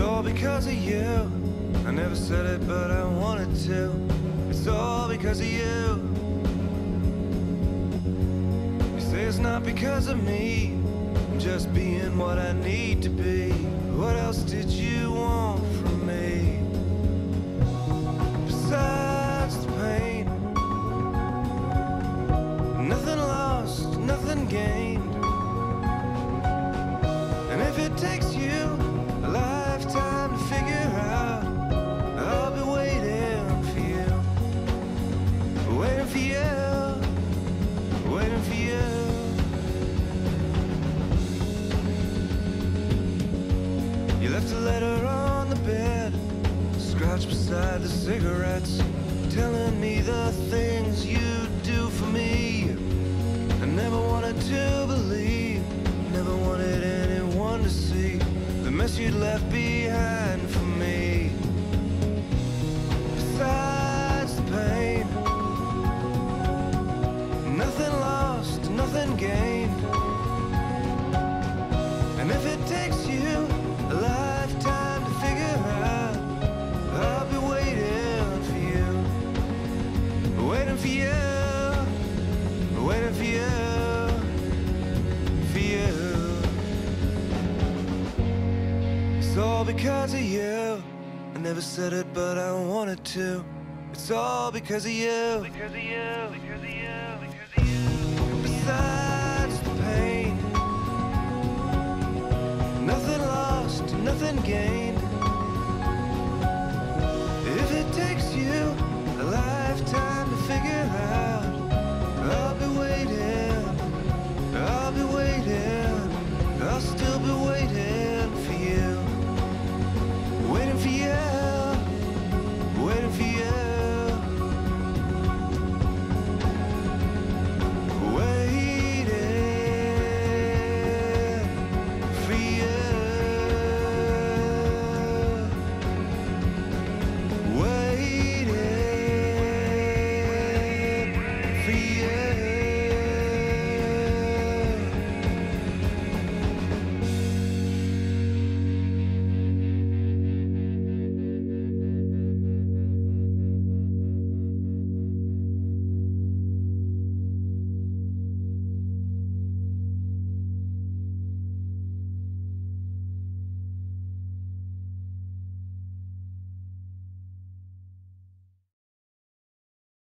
all because of you. I never said it, but I wanted to. It's all because of you. You say it's not because of me. I'm just being what I need to be. What else did you want from me? Besides the pain, nothing lost, nothing gained. And if it takes you left a letter on the bed, scratched beside the cigarettes, telling me the things you do for me. I never wanted to believe, never wanted anyone to see the mess you'd left behind for me. Besides the pain, nothing lost, nothing gained. And if it all because of you. I never said it, but I wanted to. It's all because of you. Because of you. Because of you. Because of you. Besides the pain, nothing lost, nothing gained. yeah.